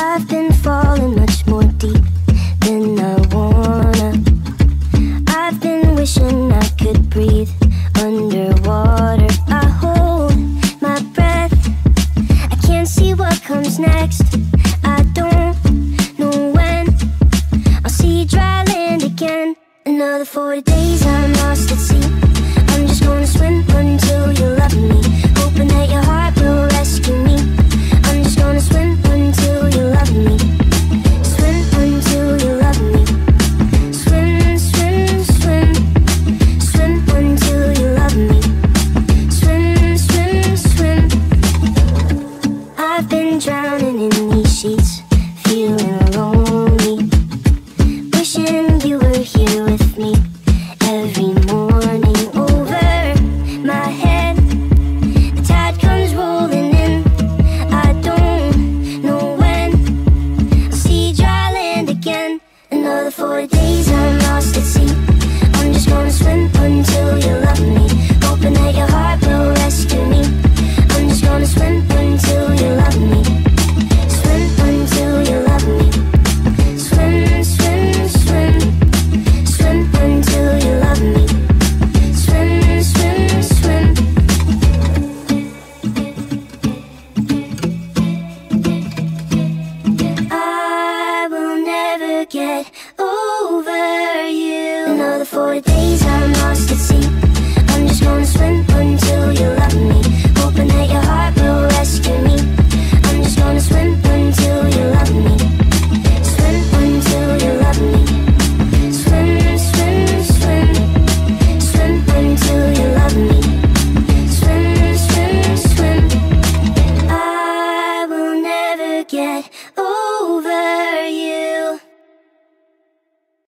I've been falling much more deep than I wanna. I've been wishing I could breathe underwater. I hold my breath. I can't see what comes next. I don't know when I'll see dry land again. Another 40 days I'm lost at sea. for days I'm lost at sea. over you. Another 40 days are